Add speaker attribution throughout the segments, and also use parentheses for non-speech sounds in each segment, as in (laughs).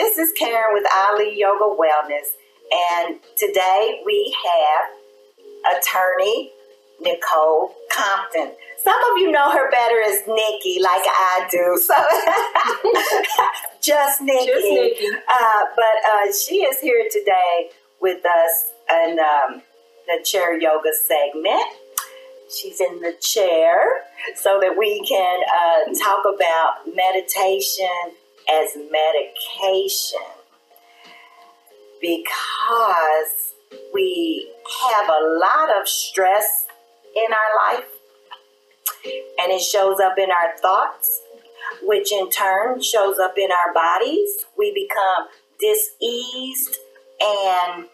Speaker 1: This is Karen with Ali Yoga Wellness, and today we have attorney Nichole Compton. Some of you know her better as Nikki, like I do. So (laughs) just Nikki.
Speaker 2: Just Nikki.
Speaker 1: Uh, but uh, she is here today with us in um, the chair yoga segment. She's in the chair so that we can uh, talk about meditation as medication because we have a lot of stress in our life and it shows up in our thoughts, which in turn shows up in our bodies. We become diseased and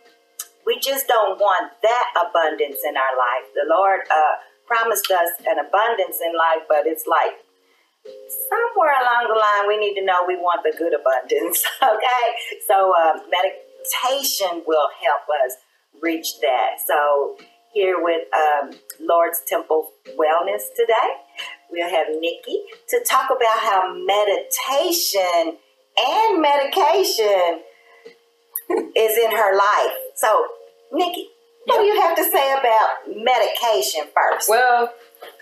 Speaker 1: we just don't want that abundance in our life. The Lord uh, promised us an abundance in life, but it's like somewhere along the line we need to know we want the good abundance. (laughs) Okay, so uh, meditation will help us reach that. So here with um, Lord's Temple Wellness today. We'll have Nikki to talk about how meditation and medication (laughs) is in her life. So, Nikki, what do you have to say about medication first?
Speaker 2: Well,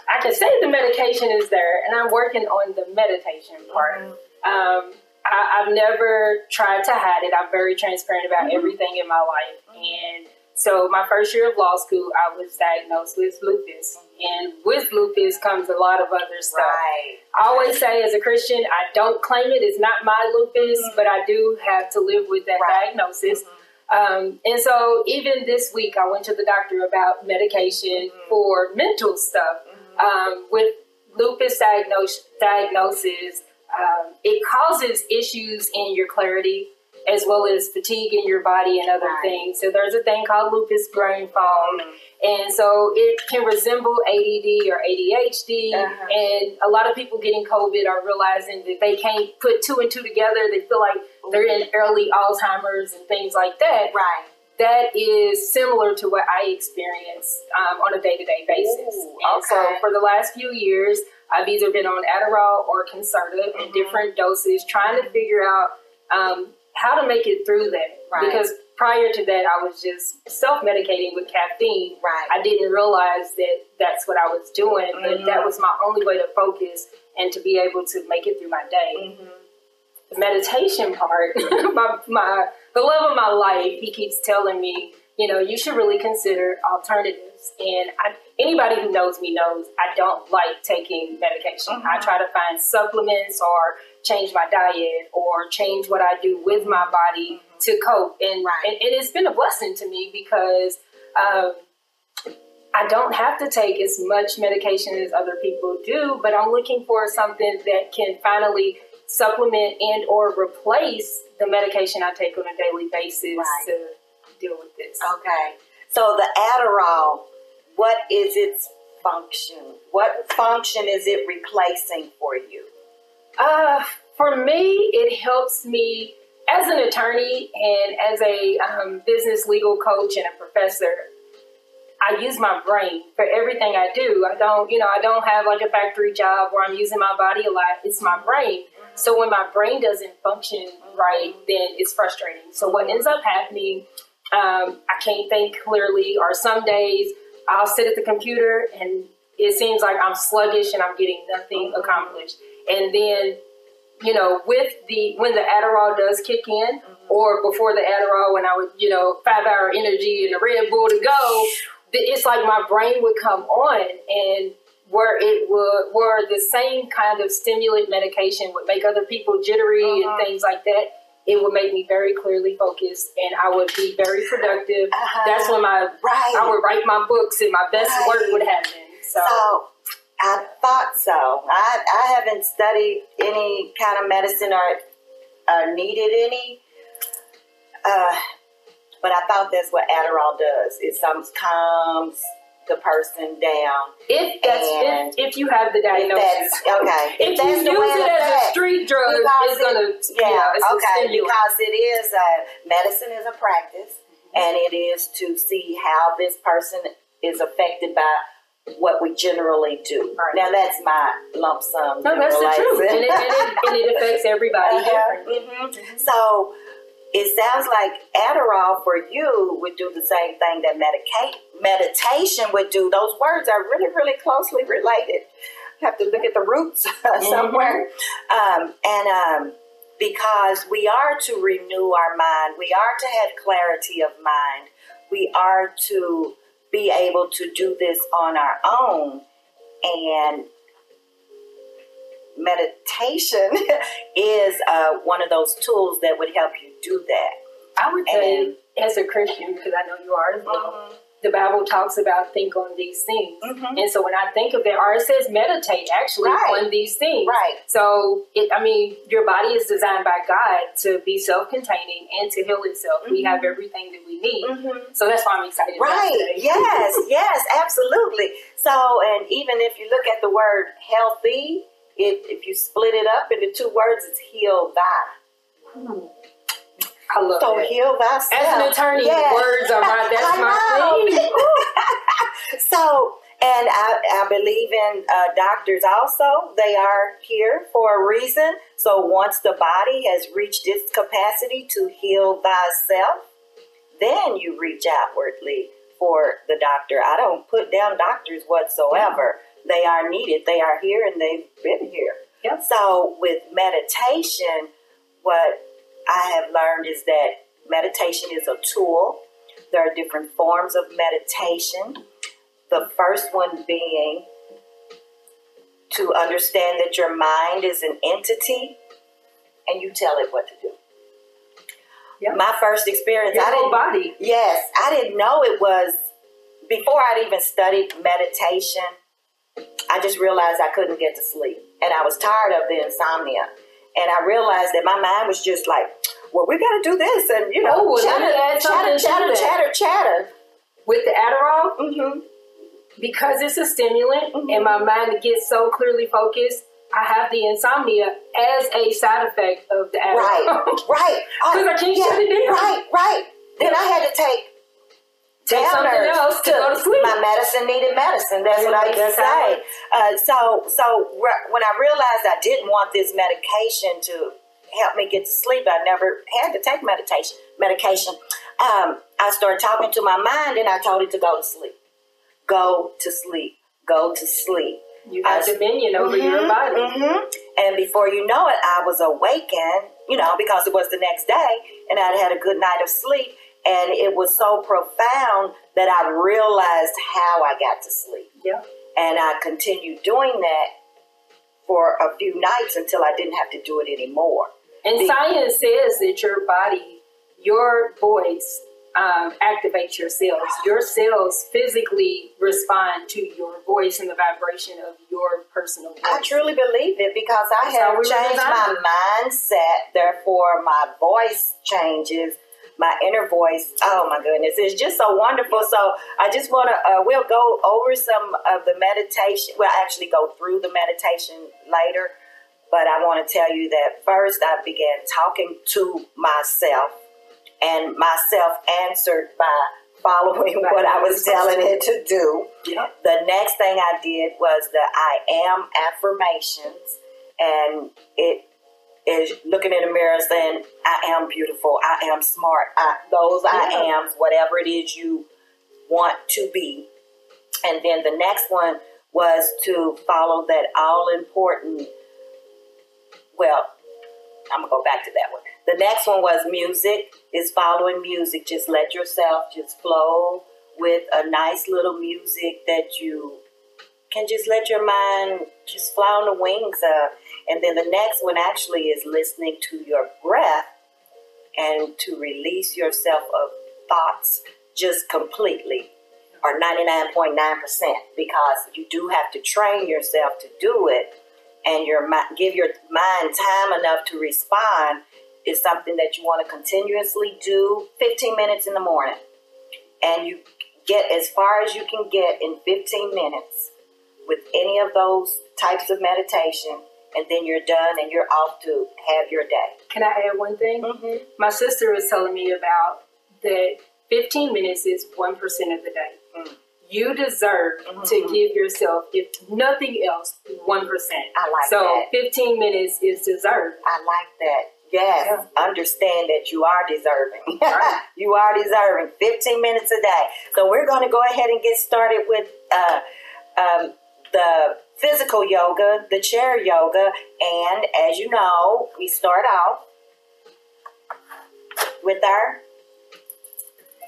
Speaker 2: I can say the medication is there, and I'm working on the meditation part. Mm-hmm. Um, I, have never tried to hide it. I'm very transparent about mm-hmm. everything in my life, and so my first year of law school, I was diagnosed with lupus, and with lupus comes a lot of other stuff.
Speaker 1: Right.
Speaker 2: I always say, as a Christian, I don't claim it. It's not my lupus, mm-hmm. but I do have to live with that right. diagnosis. Mm-hmm. Um, and so even this week, I went to the doctor about medication mm-hmm. for mental stuff. Um, with lupus diagnosis, diagnosis um, it causes issues in your clarity as well as fatigue in your body and other right. things. So there's a thing called lupus brain fog. Mm-hmm. And so it can resemble ADD or ADHD. Uh-huh. And a lot of people getting COVID are realizing that they can't put two and two together. They feel like they're in early Alzheimer's and things like that.
Speaker 1: Right.
Speaker 2: That is similar to what I experience um, on a day to day basis.
Speaker 1: Ooh,
Speaker 2: and so for the last few years, I've either been on Adderall or Concerta mm-hmm. in different doses, trying to figure out um, how to make it through that.
Speaker 1: Right.
Speaker 2: Because prior to that, I was just self medicating with caffeine.
Speaker 1: Right.
Speaker 2: I didn't realize that that's what I was doing, mm-hmm. but that was my only way to focus and to be able to make it through my day. Mm-hmm. The meditation part, (laughs) my, my the love of my life, he keeps telling me, you know, you should really consider alternatives. And I, anybody who knows me knows I don't like taking medication. Mm-hmm. I try to find supplements or change my diet or change what I do with my body to cope. And,
Speaker 1: right.
Speaker 2: and, and, it's been a blessing to me because um, I don't have to take as much medication as other people do, but I'm looking for something that can finally supplement and or replace the medication I take on a daily basis
Speaker 1: right.
Speaker 2: to deal with this.
Speaker 1: Okay. So the Adderall, what is its function? What function is it replacing for you?
Speaker 2: Uh, for me, it helps me as an attorney and as a um, business legal coach and a professor. I use my brain for everything I do. I don't, you know, I don't have like a factory job where I'm using my body a lot. It's my brain. So when my brain doesn't function right, then it's frustrating. So what ends up happening, um, I can't think clearly, or some days I'll sit at the computer and it seems like I'm sluggish and I'm getting nothing accomplished. And then you know, with the when the Adderall does kick in, mm-hmm. or before the Adderall, when I would, you know, five hour energy and a Red Bull to go, it's like my brain would come on, and where it would, where the same kind of stimulant medication would make other people jittery uh-huh. and things like that. It would make me very clearly focused, and I would be very productive. Uh-huh. That's when my
Speaker 1: right.
Speaker 2: I would write my books, and my best right. work would happen.
Speaker 1: so, so I thought so. I, I haven't studied any kind of medicine or uh, needed any, uh, but I thought that's what Adderall does. It sometimes calms the person down.
Speaker 2: If that's if, if, you have the diagnosis,
Speaker 1: okay. (laughs)
Speaker 2: if, if you use it as a street drug, it's gonna
Speaker 1: yeah,
Speaker 2: yeah
Speaker 1: okay because it is a medicine is a practice, mm-hmm. and it is to see how this person is affected by what we generally do.
Speaker 2: Right.
Speaker 1: Now that's my lump sum.
Speaker 2: No, that's the truth, and it, and, it, and it affects everybody (laughs)
Speaker 1: Uh-huh,
Speaker 2: differently.
Speaker 1: mhm. So it sounds like Adderall for you would do the same thing that medica- meditation would do. Those words are really, really closely related. Have to look at the roots (laughs) somewhere. Um, and um, because we are to renew our mind, we are to have clarity of mind, we are to be able to do this on our own. And meditation (laughs) is uh, one of those tools that would help you do that.
Speaker 2: I would say, as a Christian, because I know you are as well, the Bible talks about think on these things.
Speaker 1: Mhm.
Speaker 2: And so when I think of that, or it says meditate actually
Speaker 1: Right.
Speaker 2: on these things.
Speaker 1: Right.
Speaker 2: So, it, I mean, your body is designed by God to be self containing and to heal itself. We
Speaker 1: Mhm.
Speaker 2: have everything that we need.
Speaker 1: Mhm.
Speaker 2: So that's why I'm excited about
Speaker 1: Right. Yes. (laughs) yes. Absolutely. So, and even if you look at the word healthy, if if you split it up into two words, it's heal thy.
Speaker 2: I love
Speaker 1: So
Speaker 2: that.
Speaker 1: heal thyself.
Speaker 2: As an attorney,
Speaker 1: Yes.
Speaker 2: words are my, that's (laughs)
Speaker 1: I
Speaker 2: my
Speaker 1: know.
Speaker 2: thing. (laughs)
Speaker 1: so, and I, I believe in uh, doctors also. They are here for a reason. So, once the body has reached its capacity to heal thyself, then you reach outwardly for the doctor. I don't put down doctors whatsoever. They are needed. They are here and they've been here.
Speaker 2: Yep.
Speaker 1: So, with meditation, what I have learned is that meditation is a tool. There are different forms of meditation. The first one being to understand that your mind is an entity and you tell it what to do.
Speaker 2: Yep.
Speaker 1: My first experience,
Speaker 2: Your
Speaker 1: I didn't
Speaker 2: body.
Speaker 1: Yes, I didn't know it was before I'd even studied meditation. I just realized I couldn't get to sleep, and I was tired of the insomnia. And I realized that my mind was just like, "Well, we got to do this," and you know,
Speaker 2: Oh, me
Speaker 1: chatter, chatter, chatter, chatter, chatter.
Speaker 2: With the Adderall,
Speaker 1: Mm-hmm.
Speaker 2: because it's a stimulant
Speaker 1: Mhm.
Speaker 2: and my mind gets so clearly focused, I have the insomnia as a side effect of the Adderall.
Speaker 1: Right, right. Oh, (laughs)
Speaker 2: 'Cause I can't shut it down.
Speaker 1: Right, right. Then I had to take
Speaker 2: Take something
Speaker 1: downers
Speaker 2: else to go to sleep.
Speaker 1: My medicine needed medicine. That's what I used to say. Uh, so, so re- when I realized I didn't want this medication to help me get to sleep, I never had to take meditation. Medication. Um, I started talking to my mind, and I told it to go to sleep. Go to sleep. Go to sleep.
Speaker 2: You have dominion over your
Speaker 1: Mhm,
Speaker 2: body.
Speaker 1: mhm. And before you know it, I was awakened, you know, because it was the next day and I'd had a good night of sleep. And it was so profound that I realized how I got to sleep.
Speaker 2: Yeah.
Speaker 1: And I continued doing that for a few nights until I didn't have to do it anymore.
Speaker 2: And
Speaker 1: The-
Speaker 2: science says that your body, your voice, um, activates your cells. Your cells physically respond to your voice and the vibration of your personal voice.
Speaker 1: I truly believe it because I
Speaker 2: That's
Speaker 1: have changed my mindset. Therefore, my voice changes. My inner voice. Oh my goodness, it's just so wonderful. So I just want to. Uh, we'll go over some of the meditation. We'll actually go through the meditation later. But I want to tell you that first I began talking to myself, and myself answered by following
Speaker 2: By (laughs)
Speaker 1: what I was telling it to do.
Speaker 2: Yeah.
Speaker 1: The next thing I did was the I am affirmations, and it is looking in the mirror saying, I am beautiful, I am smart, I, those I
Speaker 2: Yeah.
Speaker 1: ams, whatever it is you want to be. And then the next one was to follow that all important, well, I'm gonna go back to that one. The next one was music, is following music. Just let yourself just flow with a nice little music that you can just let your mind just fly on the wings of. And then the next one actually is listening to your breath and to release yourself of thoughts just completely or 99.9% because you do have to train yourself to do it and your give your mind time enough to respond is something that you want to continuously do 15 minutes in the morning. And you get as far as you can get in 15 minutes with any of those types of meditation and then you're done and you're off to have your day
Speaker 2: Can I add one thing?
Speaker 1: mm-hmm.
Speaker 2: My sister was telling me about that 15 minutes is 1% of the day.
Speaker 1: Mm.
Speaker 2: you deserve to
Speaker 1: Mhm.
Speaker 2: give yourself, if nothing else, 1%.
Speaker 1: I like that.
Speaker 2: so 15 minutes is deserved.
Speaker 1: I like that. Yes,
Speaker 2: Yeah.
Speaker 1: understand that you are deserving.
Speaker 2: Right. (laughs)
Speaker 1: you are deserving. 15 minutes a day. So we're going to go ahead and get started with uh, um, the physical yoga, the chair yoga, and as you know, we start off with our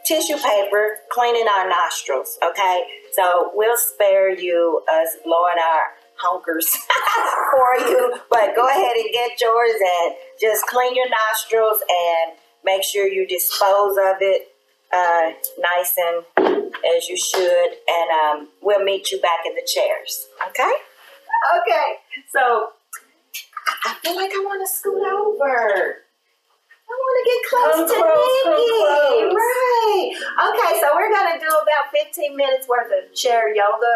Speaker 1: tissue paper cleaning our nostrils. Okay, so we'll spare you us blowing our honkers (laughs) for you, but go ahead and get yours and just clean your nostrils and make sure you dispose of it uh, nice and as you should. And um, we'll meet you back in the chairs. Okay? Okay. So I feel like I want to scoot over. I want to get close
Speaker 2: Come
Speaker 1: to
Speaker 2: close,
Speaker 1: Nikki.
Speaker 2: close.
Speaker 1: Right. Okay, so we're going to do about 15 minutes worth of chair yoga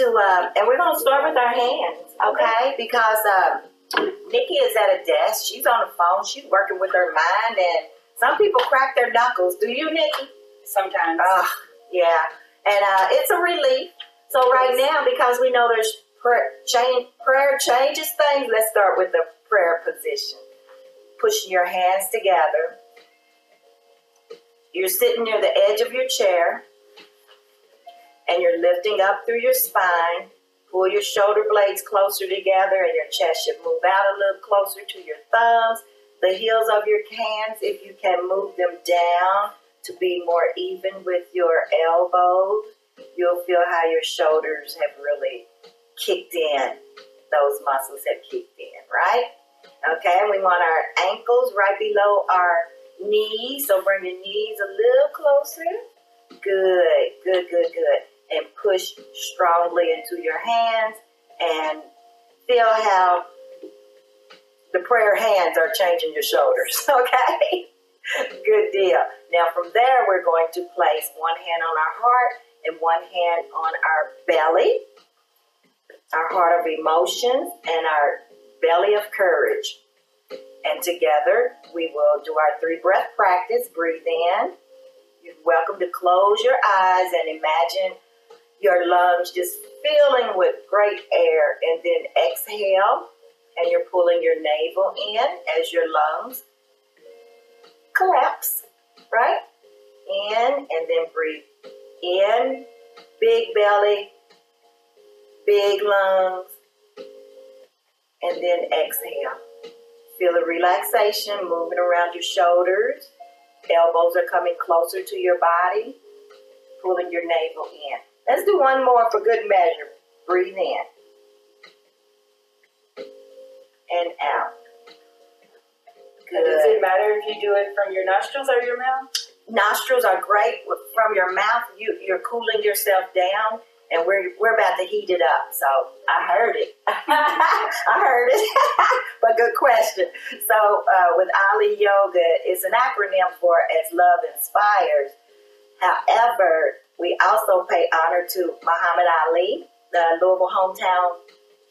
Speaker 1: to um, and we're going to start with our hands, okay? Because um, Nikki is at a desk. She's on the phone. She's working with her mind and some people crack their knuckles. Do you, Nikki?
Speaker 2: Sometimes.
Speaker 1: Ugh, yeah. And uh, it's a relief. So right now, because we know there's prayer, change, prayer changes things, let's start with the prayer position. Pushing your hands together. You're sitting near the edge of your chair, and you're lifting up through your spine. Pull your shoulder blades closer together, and your chest should move out a little closer to your thumbs. The heels of your hands, if you can move them down to be more even with your elbows, you'll feel how your shoulders have really kicked in. Those muscles have kicked in, right? Okay, and we want our ankles right below our knees. So bring your knees a little closer. Good, good, good, good. And push strongly into your hands and feel how the prayer hands are changing your shoulders. (laughs) Okay? Good deal. Now, from there, we're going to place one hand on our heart and one hand on our belly, our heart of emotions, and our belly of courage. And together, we will do our three breath practice. Breathe in. You're welcome to close your eyes and imagine your lungs just filling with great air. And then exhale, and you're pulling your navel in as your lungs collapse, right? In and then breathe in, big belly, big lungs, and then exhale. Feel the relaxation moving around your shoulders. Elbows are coming closer to your body, pulling your navel in. Let's do one more for good measure. Breathe in and out.
Speaker 2: Does it matter if you do it from your nostrils or your mouth?
Speaker 1: nostrils are great from your mouth. You you're cooling yourself down, and we're we're about to heat it up. So I heard it. (laughs) I heard it. (laughs) but good question. So uh, with Ali Yoga, it's an acronym for as love inspires. However, we also pay honor to Muhammad Ali, the Louisville hometown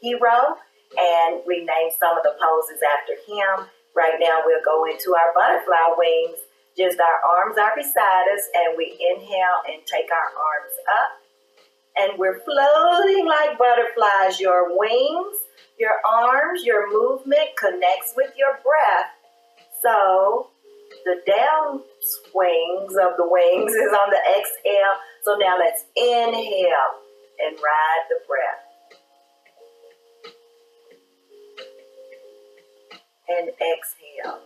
Speaker 1: hero, and we named some of the poses after him. Right now, we'll go into our butterfly wings. Just our arms are beside us, and we inhale and take our arms up. And we're floating like butterflies. Your wings, your arms, your movement connects with your breath. So the down swings of the wings is on the exhale. So now let's inhale and ride the breath. And exhale.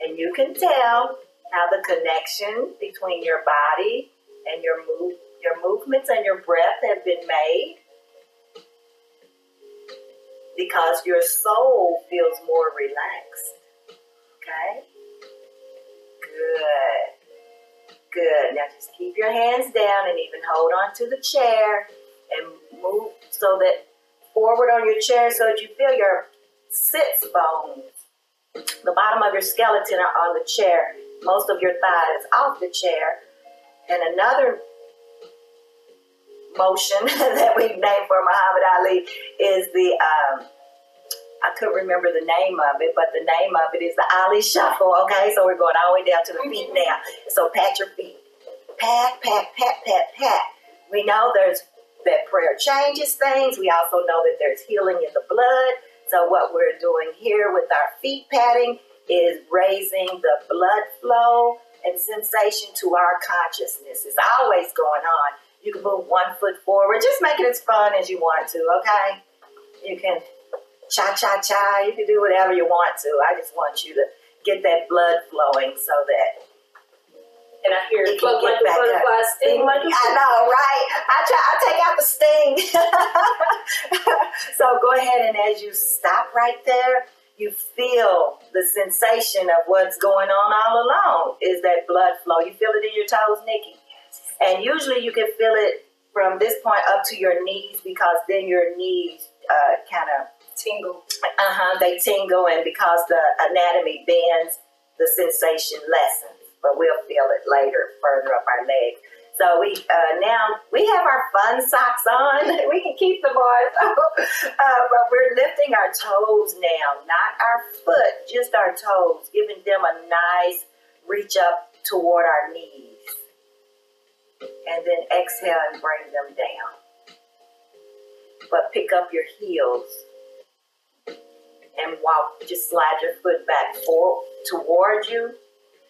Speaker 1: And you can tell how the connection between your body and your move your movements and your breath have been made because your soul feels more relaxed. Okay? Good. Good. Now just keep your hands down and even hold on to the chair and move so that forward on your chair so that you feel your sits bones. The bottom of your skeleton are on the chair. Most of your thighs off the chair. And another motion (laughs) that we named for Muhammad Ali is the um, I couldn't remember the name of it, but the name of it is the Ali Shuffle. Okay, so we're going all the way down to the feet now. So pat your feet, pat, pat, pat, pat, pat. We know there's that prayer changes things. We also know that there's healing in the blood. So what we're doing here with our feet patting is raising the blood flow and sensation to our consciousness. It's always going on. You can move one foot forward. Just make it as fun as you want to, okay? You can cha cha cha. You can do whatever you want to. I just want you to get that blood flowing so that
Speaker 2: and I hear it float like a butterfly, sting like a I
Speaker 1: know, right? I try. I take out the sting. (laughs) so go ahead and as you stop right there, you feel the sensation of what's going on all along. Is that blood flow? You feel it in your toes, Nikki? And usually you can feel it from this point up to your knees because then your knees uh, kind of
Speaker 2: tingle.
Speaker 1: Uh huh. They tingle, and because the anatomy bends, the sensation lessens but we'll feel it later further up our legs. So we uh, now we have our fun socks on. (laughs) we can keep them on, (laughs) uh, but we're lifting our toes now, not our foot, just our toes, giving them a nice reach up toward our knees, and then exhale and bring them down. But pick up your heels and walk. Just slide your foot back for toward you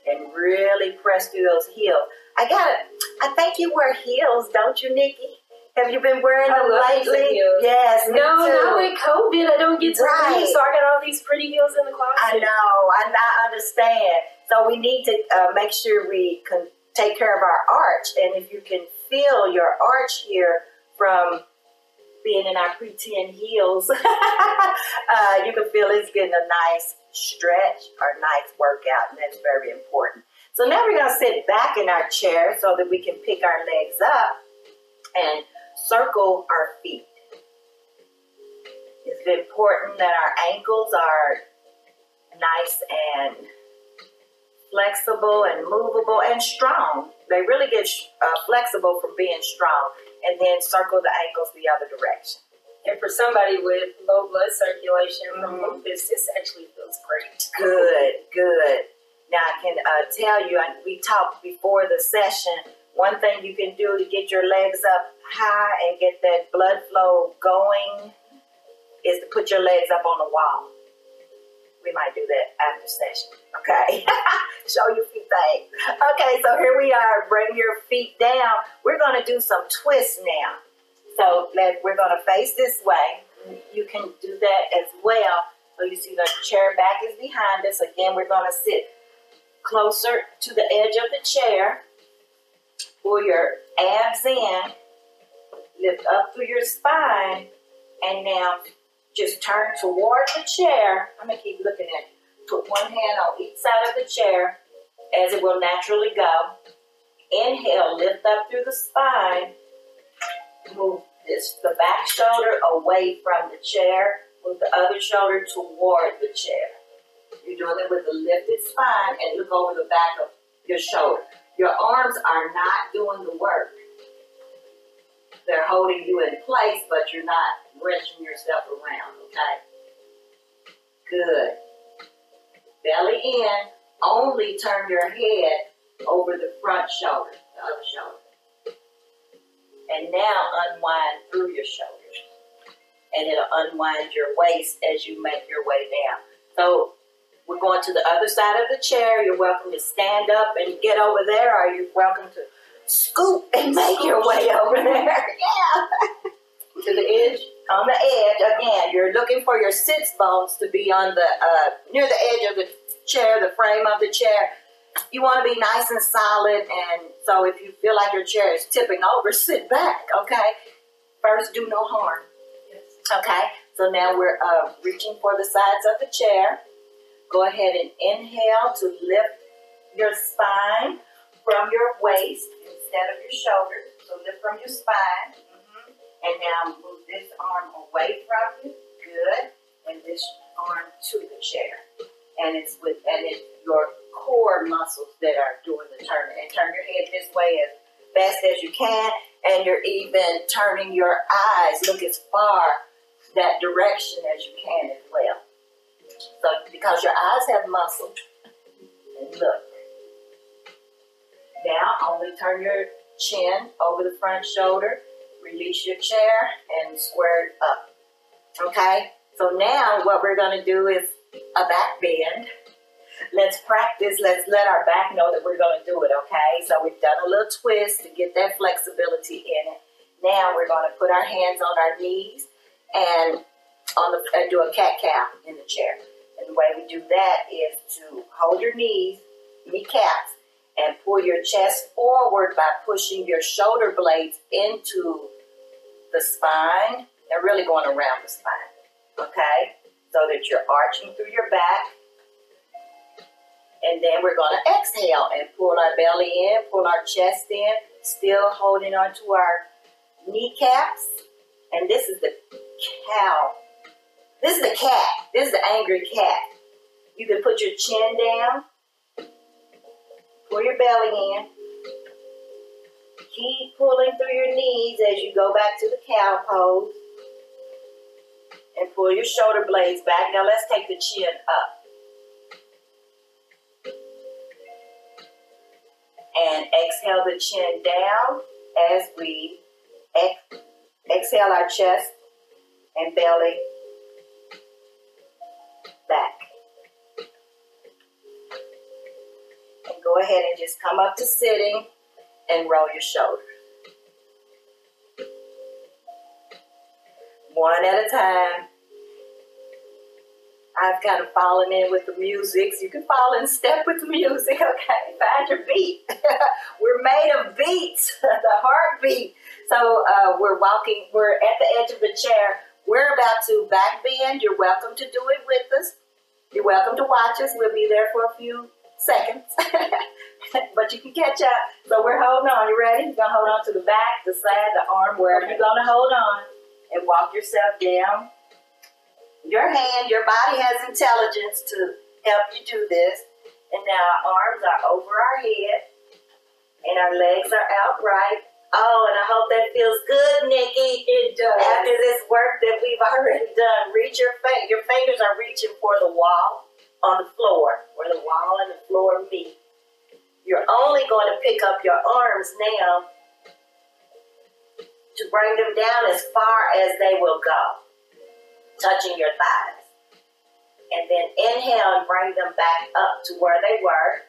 Speaker 1: and really press through those heels. I got it. I think you wear heels, don't you, Nikki? Have you been wearing them lately? Yes.
Speaker 2: No, now with COVID, I don't get to right. leave, so I got all these pretty heels in the closet.
Speaker 1: I know. I, I understand. So we need to uh, make sure we can take care of our arch, and if you can feel your arch here from being in our pretend heels, (laughs) uh, you can feel it's getting a nice stretch or nice workout, and that's very important. So now we're going to sit back in our chair so that we can pick our legs up and circle our feet. It's important that our ankles are nice and flexible and movable and strong. They really get uh, flexible from being strong. And then circle the ankles the other direction.
Speaker 2: And for somebody with low blood circulation from mm-hmm. lupus, this actually feels great.
Speaker 1: Good, good. Now I can uh, tell you, we talked before the session. One thing you can do to get your legs up high and get that blood flow going is to put your legs up on the wall. We might do that after session. Okay. (laughs) Show you a few things. Okay, so here we are. Bring your feet down. We're going to do some twists now. So let, we're going to face this way. You can do that as well. So you see the chair back is behind us. Again, we're going to sit closer to the edge of the chair. Pull your abs in. Lift up through your spine. And now just turn toward the chair. I'm going to keep looking at you. Put one hand on each side of the chair as it will naturally go. Inhale, lift up through the spine move this the back shoulder away from the chair, move the other shoulder toward the chair. You're doing it with a lifted spine and look over the back of your shoulder. Your arms are not doing the work. They're holding you in place, but you're not wrenching yourself around, okay? Good. Belly in, only turn your head over the front shoulder, the other shoulder. And now unwind through your shoulders. And it'll unwind your waist as you make your way down. So we're going to the other side of the chair. You're welcome to stand up and get over there, or you're welcome to scoop and make your way over there. (laughs) yeah.
Speaker 2: to the edge.
Speaker 1: On the edge, again, you're looking for your sits bones to be on the uh, near the edge of the chair, the frame of the chair you want to be nice and solid. And so if you feel like your chair is tipping over, sit back, okay? First, do no harm. Okay? So now we're uh, reaching for the sides of the chair. Go ahead and inhale to lift your spine from your waist instead of your shoulders. So lift from your spine. And now move this arm away from you. Good. And this arm to the chair. And it's with and it's your core muscles that are doing the turning. And turn your head this way as fast as you can, and you're even turning your eyes, look as far that direction as you can as well. So, because your eyes have muscle, and look. Now, only turn your chin over the front shoulder, release your chair, and square it up. Okay? So now what we're going to do is a back bend. Let's practice. Let's let our back know that we're going to do it, okay? So we've done a little twist to get that flexibility in it. Now we're going to put our hands on our knees and on the and do a cat cow in the chair. And the way we do that is to hold your knees, kneecaps, and pull your chest forward by pushing your shoulder blades into the spine and really going around the spine. Okay? So that you're arching through your back. And then we're going to exhale and pull our belly in, pull our chest in, still holding onto our kneecaps. And this is the cow. This is the cat. This is the angry cat. You can put your chin down, pull your belly in, keep pulling through your knees as you go back to the cow pose and pull your shoulder blades back. Now let's take the chin up. And exhale the chin down as we ex- exhale our chest and belly back. And go ahead and just come up to sitting and roll your shoulders. One at a time. I've kind of fallen in with the music. So you can fall in step with the music, (laughs) okay? Find your beat. (laughs) we're made of beats, (laughs) the heartbeat. So uh, we're walking, we're at the edge of the chair. We're about to back bend. You're welcome to do it with us. You're welcome to watch us. We'll be there for a few seconds, (laughs) but you can catch up. So we're holding on. You ready? You're gonna hold on to the back, the side, the arm, wherever you're gonna hold on, and walk yourself down your hand, your body has intelligence to help you do this. And now our arms are over our head and our legs are outright. Oh, and I hope that feels good, Nikki.
Speaker 2: It does.
Speaker 1: After this work that we've already done, reach your fa- your fingers are reaching for the wall on the floor, where the wall and the floor meet. You're only going to pick up your arms now to bring them down as far as they will go touching your thighs. And then inhale and bring them back up to where they were.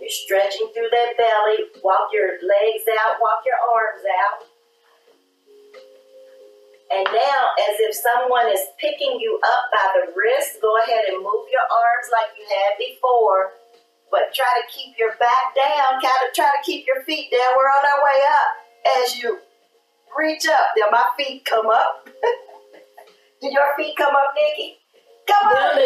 Speaker 1: You're stretching through that belly. Walk your legs out, walk your arms out. And now, as if someone is picking you up by the wrist, go ahead and move your arms like you had before. But try to keep your back down, kind of try to keep your feet down. We're on our way up as you reach up. Then my feet come up. (laughs) Did your feet come up, Nikki? Come on. (laughs)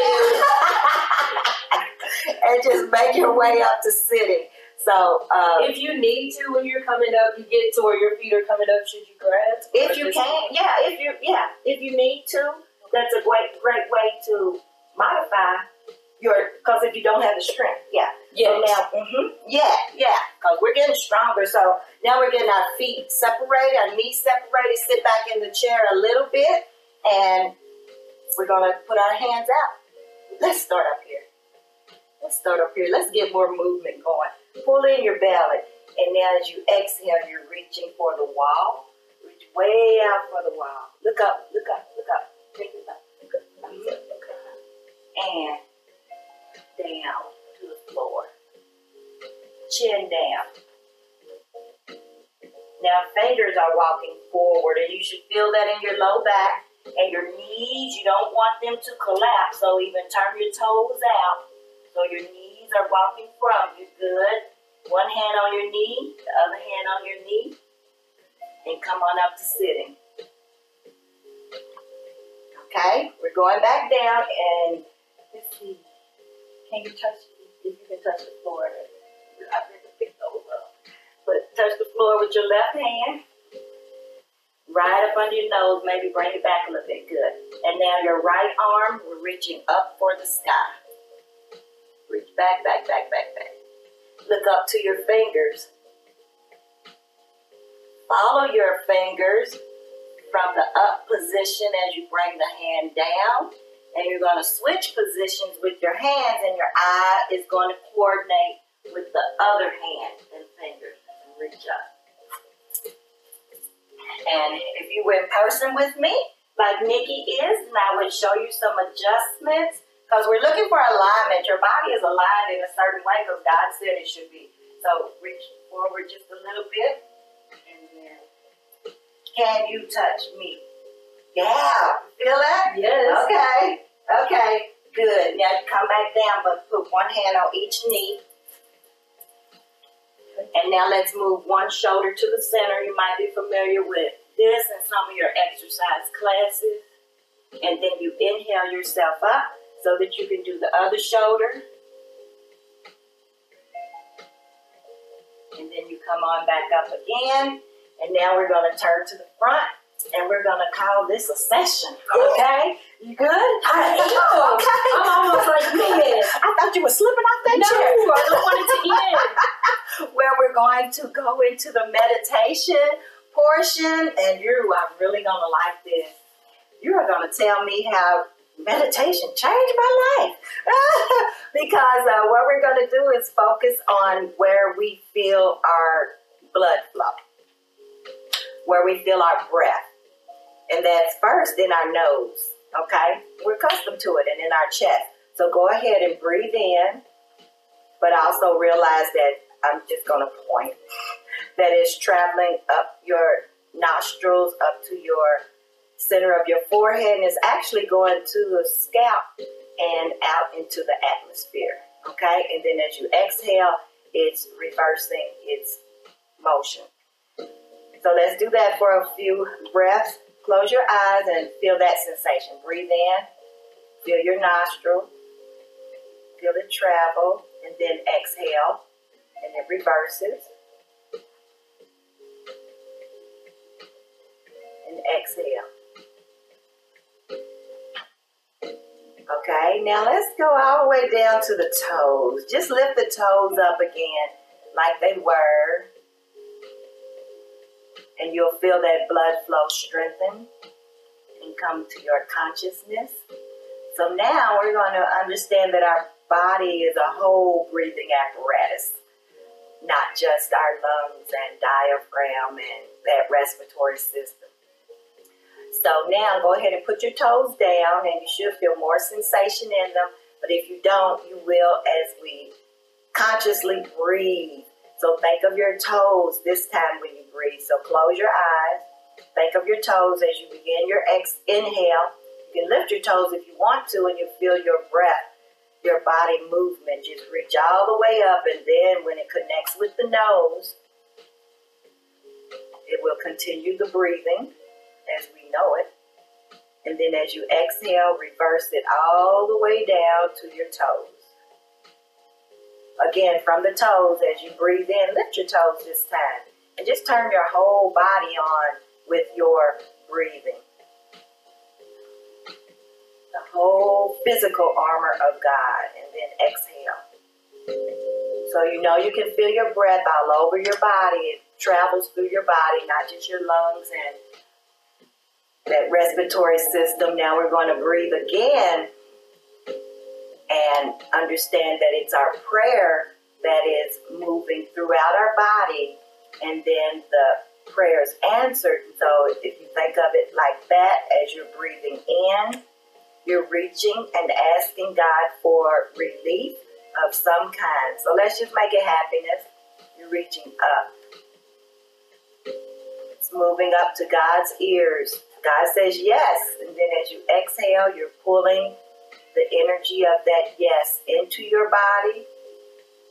Speaker 1: and just make your way up to sitting. So, um,
Speaker 2: if you need to, when you're coming up, you get to where your feet are coming up. Should you grab?
Speaker 1: If you can, yeah. If you, yeah, if you need to, that's a great, great way to modify your. Because if you don't have the strength, yeah.
Speaker 2: Yeah.
Speaker 1: So now, mm-hmm, yeah, yeah. Because we're getting stronger. So now we're getting our feet separated, our knees separated. Sit back in the chair a little bit, and we're gonna put our hands out. Let's start up here. Let's start up here. Let's get more movement going. Pull in your belly. And now as you exhale, you're reaching for the wall. Reach way out for the wall. Look up, look up, look up. Take it up. Look up. Look up. Mm-hmm. And down to the floor. Chin down. Now fingers are walking forward and you should feel that in your low back and your knees. You don't want them to collapse, so even turn your toes out so your knees are walking from You're Good. One hand on your knee, the other hand on your knee, and come on up to sitting. Okay, we're going back down and let's see. Can you touch if you can touch the floor? I. But touch the floor with your left hand. Right up under your nose, maybe bring it back a little bit. Good. And now your right arm, we're reaching up for the sky. Reach back, back, back, back, back. Look up to your fingers. Follow your fingers from the up position as you bring the hand down. And you're going to switch positions with your hands, and your eye is going to coordinate with the other hand and fingers and reach up. And if you were in person with me, like Nikki is, and I would show you some adjustments because we're looking for alignment. Your body is aligned in a certain way because God said it should be. So reach forward just a little bit. And then, can you touch me? Yeah. Feel that?
Speaker 2: Yes.
Speaker 1: Okay. Okay. Good. Now come back down, but put one hand on each knee. And now let's move one shoulder to the center. You might be familiar with this in some of your exercise classes. And then you inhale yourself up so that you can do the other shoulder. And then you come on back up again. And now we're going to turn to the front and we're going to call this a session. Okay? You good?
Speaker 2: I am. (laughs)
Speaker 1: Okay.
Speaker 2: I'm almost like me. (laughs)
Speaker 1: I thought you were slipping off that
Speaker 2: No,
Speaker 1: chair.
Speaker 2: I don't want it to end. (laughs)
Speaker 1: Where we're going to go into the meditation portion, and you are really going to like this. You are going to tell me how meditation changed my life. (laughs) because uh, what we're going to do is focus on where we feel our blood flow, where we feel our breath. And that's first in our nose, okay? We're accustomed to it, and in our chest. So go ahead and breathe in, but also realize that I'm just going to point (laughs) that is traveling up your nostrils, up to your center of your forehead, and it's actually going to the scalp and out into the atmosphere. Okay, and then as you exhale, it's reversing its motion. So let's do that for a few breaths. Close your eyes and feel that sensation. Breathe in, feel your nostril, feel it travel, and then exhale, and it reverses. And exhale. Okay, now let's go all the way down to the toes. Just lift the toes up again like they were. And you'll feel that blood flow strengthen and come to your consciousness. So now we're going to understand that our body is a whole breathing apparatus, not just our lungs and diaphragm and that respiratory system. So now go ahead and put your toes down, and you should feel more sensation in them. But if you don't, you will as we consciously breathe. So think of your toes this time when you breathe. So close your eyes. Think of your toes as you begin your ex- inhale. You can lift your toes if you want to, and you feel your breath, your body movement. Just reach all the way up, and then when it connects with the nose, it will continue the breathing as we know it. And then as you exhale, reverse it all the way down to your toes. Again, from the toes, as you breathe in, lift your toes this time. And just turn your whole body on with your breathing. The whole physical armor of God. And then exhale. So you know you can feel your breath all over your body. It travels through your body, not just your lungs and that respiratory system. Now we're going to breathe again and understand that it's our prayer that is moving throughout our body and then the prayer is answered. So if you think of it like that, as you're breathing in, you're reaching and asking God for relief of some kind. So let's just make it happiness. You're reaching up. It's moving up to God's ears. God says yes. And then as you exhale, you're pulling the energy of that yes into your body,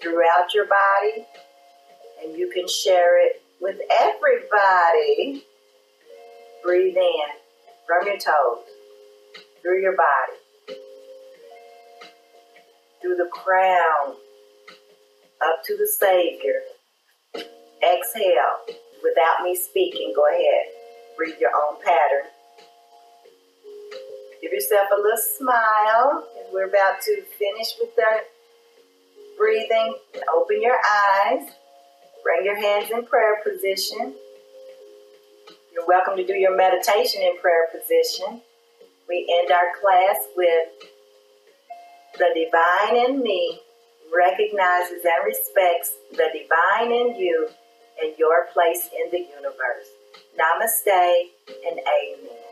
Speaker 1: throughout your body, and you can share it with everybody. Breathe in from your toes, through your body, through the crown, up to the Savior. Exhale without me speaking. Go ahead. Breathe your own pattern. Give yourself a little smile. And we're about to finish with our breathing. Open your eyes. Bring your hands in prayer position. You're welcome to do your meditation in prayer position. We end our class with the divine in me recognizes and respects the divine in you and your place in the universe. Namaste and amen.